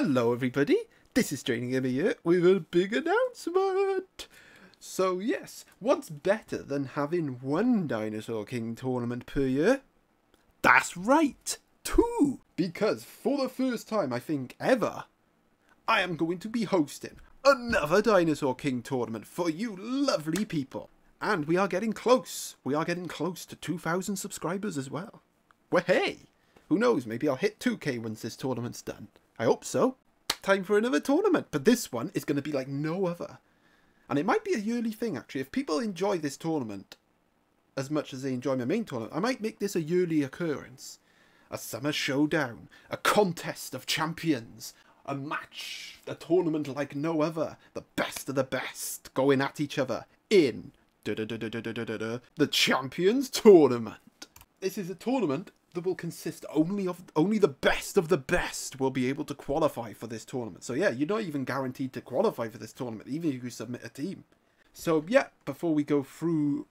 Hello everybody, this is Stranger Gamer here with a big announcement. So yes, what's better than having one Dinosaur King tournament per year? That's right, two! Because for the first time I think ever, I am going to be hosting another Dinosaur King tournament for you lovely people. And we are getting close, we are getting close to 2,000 subscribers as well. Well hey, who knows, maybe I'll hit 2k once this tournament's done. I hope so. Time for another tournament, but this one is going to be like no other. And it might be a yearly thing actually. If people enjoy this tournament as much as they enjoy my main tournament, I might make this a yearly occurrence. A summer showdown, a contest of champions, a match, a tournament like no other, the best of the best going at each other in the Champions Tournament. This is a tournament that will consist only of only the best of the best will be able to qualify for this tournament. So yeah, you're not even guaranteed to qualify for this tournament, even if you submit a team. So yeah, before we go through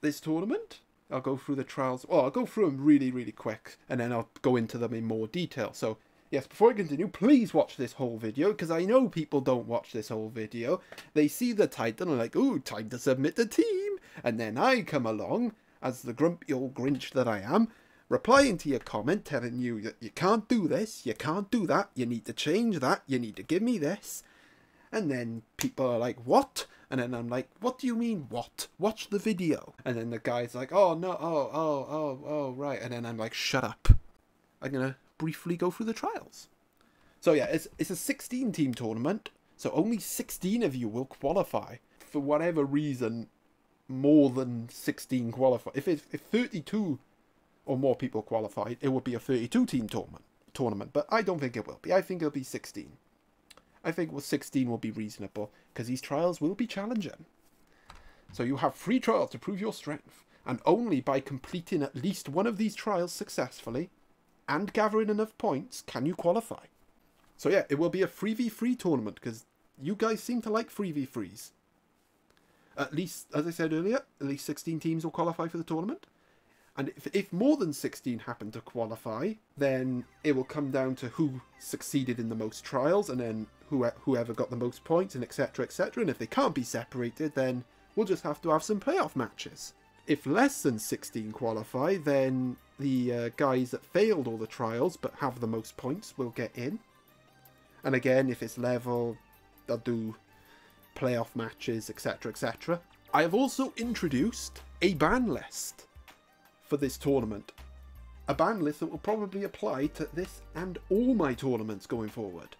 this tournament, I'll go through the trials. Well, I'll go through them really, really quick, and then I'll go into them in more detail. So yes, before I continue, please watch this whole video, because I know people don't watch this whole video. They see the title and like, ooh, time to submit a team. And then I come along, as the grumpy old Grinch that I am, replying to your comment telling you that you can't do this, you can't do that, you need to change that, you need to give me this. And then people are like, what? And then I'm like, what do you mean, what? Watch the video. And then the guy's like, oh, no, oh, oh, oh, oh, right. And then I'm like, shut up. I'm going to briefly go through the trials. So yeah, it's, it's a 16 team tournament. So only 16 of you will qualify. For whatever reason, more than 16 qualify. If, it, if 32 or more people qualified, it would be a 32 team tournament. Tournament, but I don't think it will be. I think it'll be 16. I think well, 16 will be reasonable because these trials will be challenging. So you have three trials to prove your strength, and only by completing at least one of these trials successfully and gathering enough points can you qualify. So yeah, it will be a 3v3 tournament because you guys seem to like 3v3s. At least, as I said earlier, at least 16 teams will qualify for the tournament. And if, if more than 16 happen to qualify, then it will come down to who succeeded in the most trials and then who, whoever got the most points and etc etc. And if they can't be separated, then we'll just have to have some playoff matches. If less than 16 qualify, then the uh, guys that failed all the trials but have the most points will get in. And again, if it's level, they'll do playoff matches, etc etc. I have also introduced a ban list for this tournament. A ban list that will probably apply to this and all my tournaments going forward.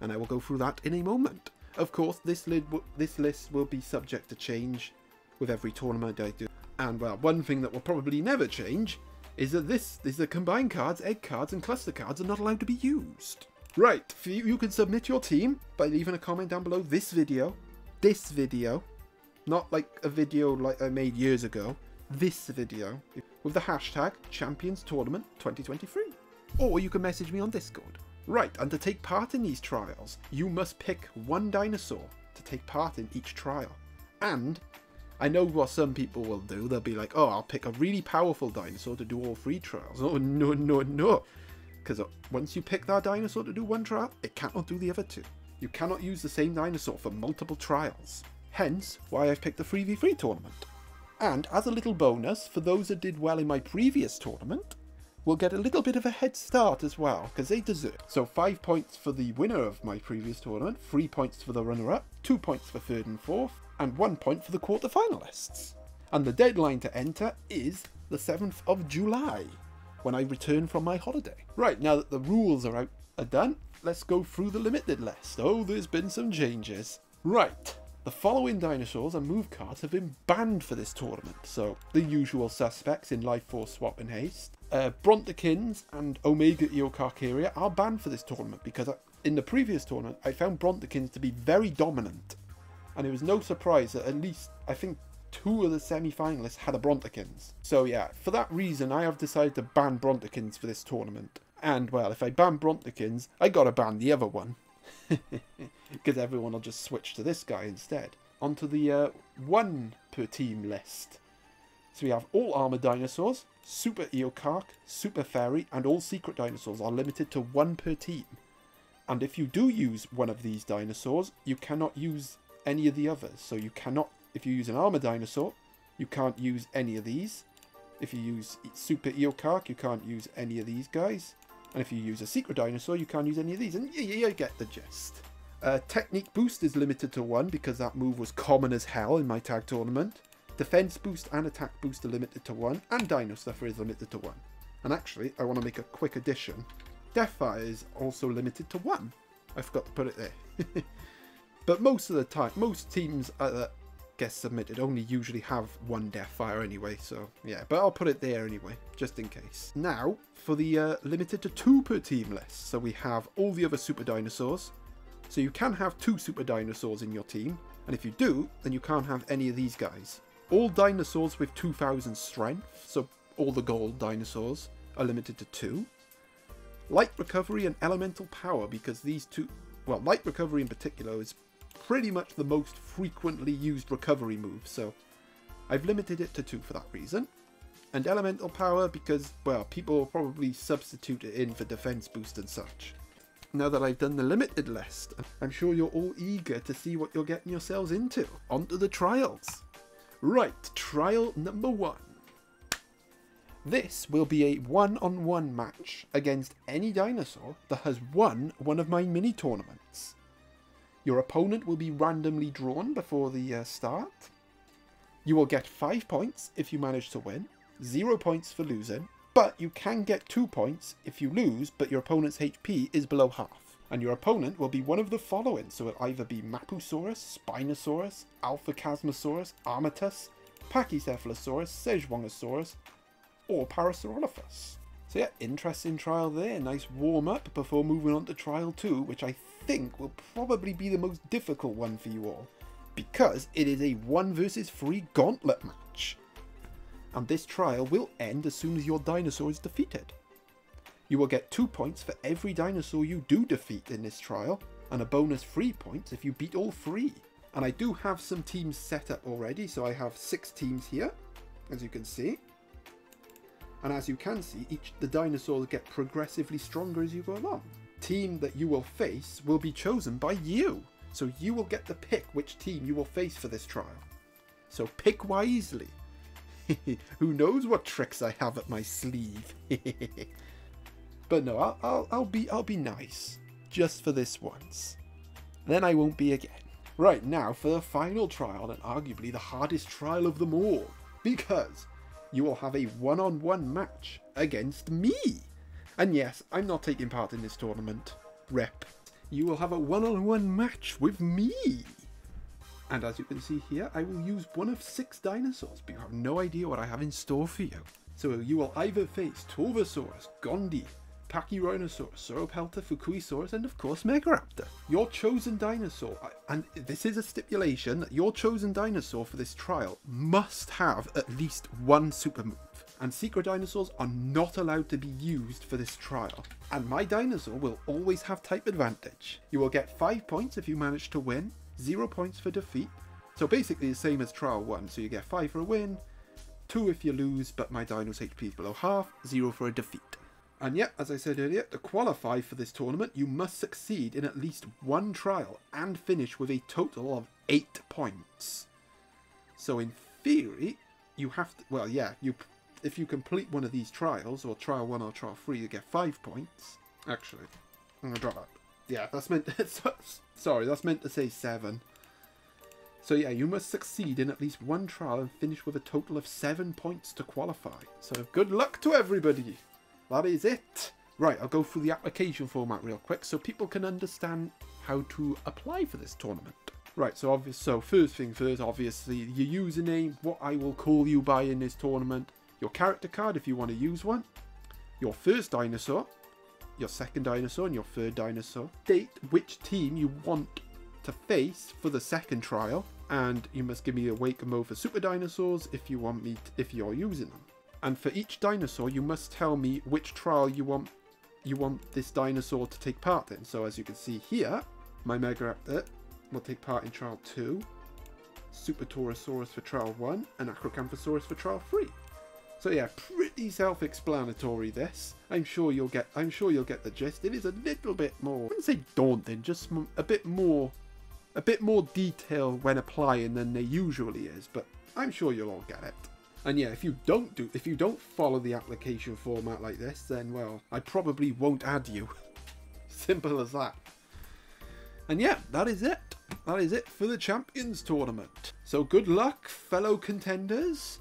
And I will go through that in a moment. Of course, this, this list will be subject to change with every tournament I do. And well, one thing that will probably never change is that this is the combined cards, egg cards and cluster cards are not allowed to be used. Right, you, you can submit your team by leaving a comment down below this video. This video. Not like a video like I made years ago this video with the hashtag Champions Tournament 2023. Or you can message me on Discord. Right, and to take part in these trials, you must pick one dinosaur to take part in each trial. And I know what some people will do. They'll be like, oh, I'll pick a really powerful dinosaur to do all three trials. Oh, no, no, no. Because uh, once you pick that dinosaur to do one trial, it cannot do the other two. You cannot use the same dinosaur for multiple trials. Hence, why I've picked the 3v3 tournament. And as a little bonus, for those that did well in my previous tournament, will get a little bit of a head start as well, because they deserve. So 5 points for the winner of my previous tournament, 3 points for the runner-up, 2 points for third and fourth, and 1 point for the quarter-finalists. And the deadline to enter is the 7th of July, when I return from my holiday. Right, now that the rules are out are done, let's go through the limited list. Oh, there's been some changes. Right, the following dinosaurs and move cards have been banned for this tournament, so the usual suspects in Life Force Swap and Haste. Uh, and Omega Eocarcharia are banned for this tournament because in the previous tournament I found Brontokins to be very dominant. And it was no surprise that at least, I think, two of the semi-finalists had a Brontokins. So yeah, for that reason I have decided to ban Brontokins for this tournament. And well, if I ban Brontokins, I gotta ban the other one. Because everyone will just switch to this guy instead. Onto the uh, one per team list. So we have all armored dinosaurs, super eocarch, super fairy, and all secret dinosaurs are limited to one per team. And if you do use one of these dinosaurs, you cannot use any of the others. So you cannot, if you use an armor dinosaur, you can't use any of these. If you use Super Eocarch, you can't use any of these guys. And if you use a Secret Dinosaur, you can't use any of these. And you, you get the gist. Uh, technique boost is limited to one because that move was common as hell in my tag tournament. Defense boost and attack boost are limited to one, and Dino Stuffer is limited to one. And actually, I want to make a quick addition. Deathfire is also limited to one. I forgot to put it there. but most of the time, most teams uh, that get submitted only usually have one Deathfire anyway, so yeah. But I'll put it there anyway, just in case. Now, for the uh, limited to two per team list. So we have all the other Super Dinosaurs. So you can have two Super Dinosaurs in your team, and if you do, then you can't have any of these guys. All dinosaurs with 2000 strength, so all the gold dinosaurs, are limited to two. Light recovery and elemental power, because these two, well, light recovery in particular is pretty much the most frequently used recovery move, so I've limited it to two for that reason. And elemental power because, well, people will probably substitute it in for defense boost and such. Now that I've done the limited list, I'm sure you're all eager to see what you're getting yourselves into. Onto the trials. Right, trial number one. This will be a one-on-one -on -one match against any dinosaur that has won one of my mini tournaments. Your opponent will be randomly drawn before the uh, start. You will get 5 points if you manage to win, 0 points for losing, but you can get 2 points if you lose but your opponent's HP is below half. And your opponent will be one of the following, so it'll either be Mapusaurus, Spinosaurus, Alphachasmosaurus, Armatus, Pachycephalosaurus, Szechuanosaurus, or Parasaurolophus. So yeah, interesting trial there. Nice warm up before moving on to trial 2, which I think will probably be the most difficult one for you all, because it is a 1 versus 3 gauntlet match. And this trial will end as soon as your dinosaur is defeated. You will get 2 points for every dinosaur you do defeat in this trial, and a bonus 3 points if you beat all 3. And I do have some teams set up already, so I have 6 teams here, as you can see. And as you can see, each the dinosaurs get progressively stronger as you go along. Team that you will face will be chosen by you. So you will get to pick which team you will face for this trial. So pick wisely. Who knows what tricks I have up my sleeve. but no, I'll, I'll, I'll, be I'll be nice. Just for this once. Then I won't be again. Right, now for the final trial and arguably the hardest trial of them all. Because you will have a one-on-one match against me. And yes, I'm not taking part in this tournament. Rep. You will have a one-on-one -on -one match with me. And as you can see here, I will use one of six dinosaurs, but you have no idea what I have in store for you. So you will either face Torvosaurus, Gondi, Pachyrhinosaurus, Sauropelta, Fukuisaurus, and of course Megaraptor. Your chosen dinosaur, and this is a stipulation, your chosen dinosaur for this trial must have at least one super move. And secret dinosaurs are not allowed to be used for this trial. And my dinosaur will always have type advantage. You will get 5 points if you manage to win, 0 points for defeat. So basically the same as trial 1, so you get 5 for a win, 2 if you lose but my dino's HP is below half, 0 for a defeat. And yet, as I said earlier, to qualify for this tournament, you must succeed in at least one trial and finish with a total of 8 points. So in theory, you have to, well, yeah, you if you complete one of these trials, or trial 1 or trial 3, you get 5 points. Actually, I'm going to drop that. Yeah, that's meant to, sorry, that's meant to say 7. So yeah, you must succeed in at least one trial and finish with a total of 7 points to qualify. So good luck to everybody! That is it. Right, I'll go through the application format real quick so people can understand how to apply for this tournament. Right, so obvious. So first thing first, obviously, your username, what I will call you by in this tournament, your character card if you want to use one, your first dinosaur, your second dinosaur, and your third dinosaur. Date which team you want to face for the second trial, and you must give me a wake mode for super dinosaurs if you want me, to, if you're using them. And for each dinosaur, you must tell me which trial you want you want this dinosaur to take part in. So as you can see here, my Megaraptor will take part in trial 2, Super Torosaurus for trial 1, and Acrocanthosaurus for trial 3. So yeah, pretty self-explanatory this. I'm sure you'll get I'm sure you'll get the gist. It is a little bit more I wouldn't say daunting, just a bit more a bit more detail when applying than there usually is, but I'm sure you'll all get it. And yeah, if you don't do if you don't follow the application format like this, then well, I probably won't add you. Simple as that. And yeah, that is it. That is it for the Champions Tournament. So good luck, fellow contenders,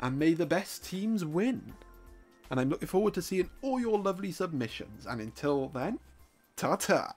and may the best teams win. And I'm looking forward to seeing all your lovely submissions. And until then, ta-ta!